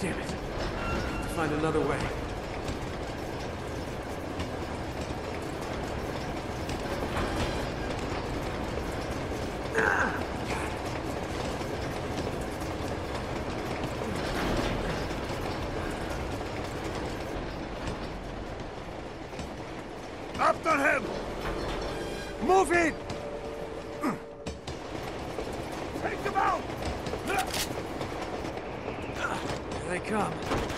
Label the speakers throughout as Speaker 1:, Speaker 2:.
Speaker 1: Damn it. Find another way.
Speaker 2: After him! Move it! Take him out!
Speaker 1: Here they come.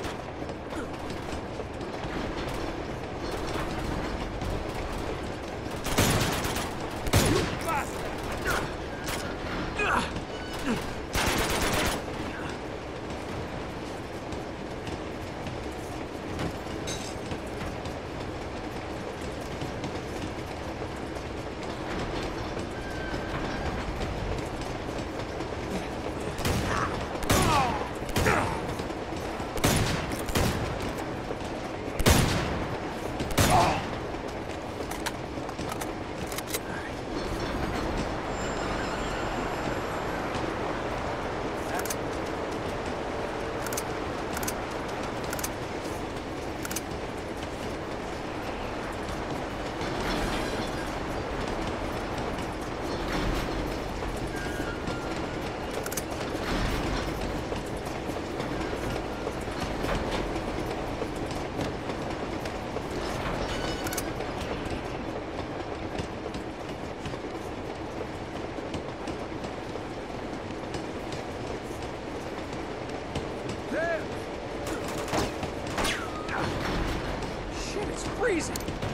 Speaker 1: Shit, freezing.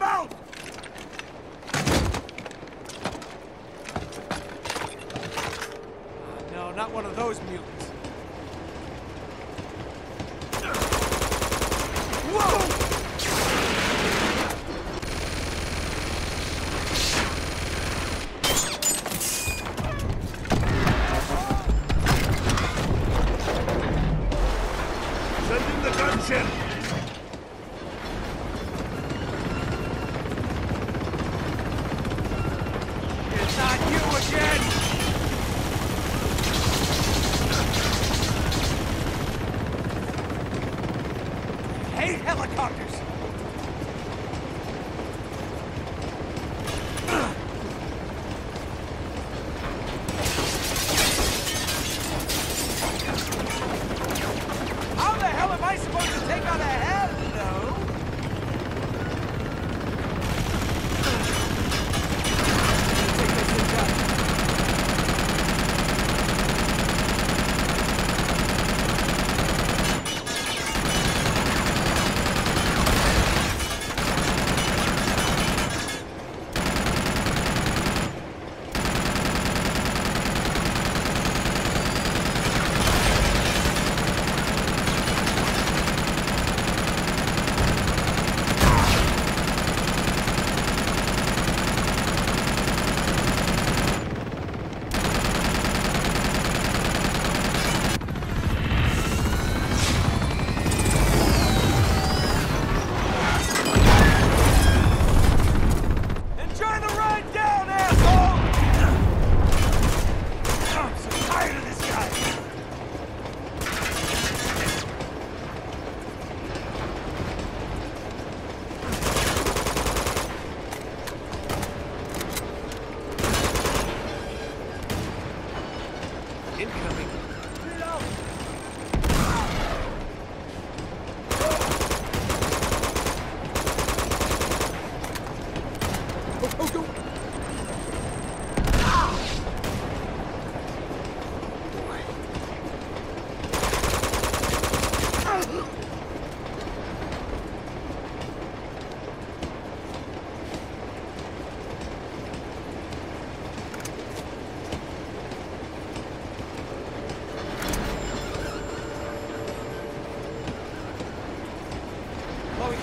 Speaker 2: Ah,
Speaker 1: no, not one of those mutants. helicopters!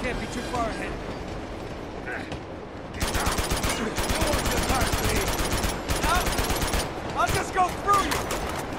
Speaker 1: can't be too far ahead. No one's gonna hurt me. I'll just go through you!